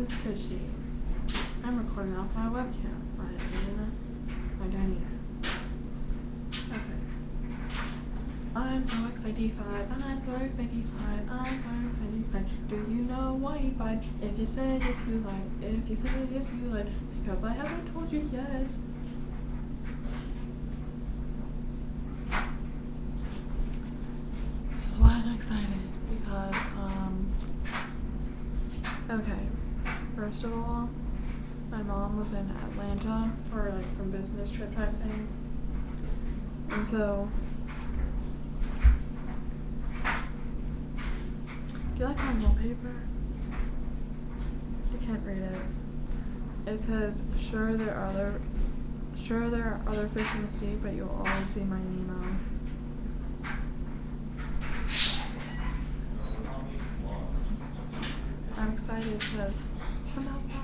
is Tushy. I'm recording off my webcam. My Diana. My Diana. Okay. I'm so excited, I'm so excited, I'm so excited. Do you know why you fight? If you said yes you lied, if you said yes you lied, because I haven't told you yet. This is why I'm excited because um okay. First of all, my mom was in Atlanta for like some business trip type thing. And so Do you like my wallpaper? You can't read it. It says, sure there are other sure there are other fish in the sea, but you'll always be my Nemo. I'm excited because how about that?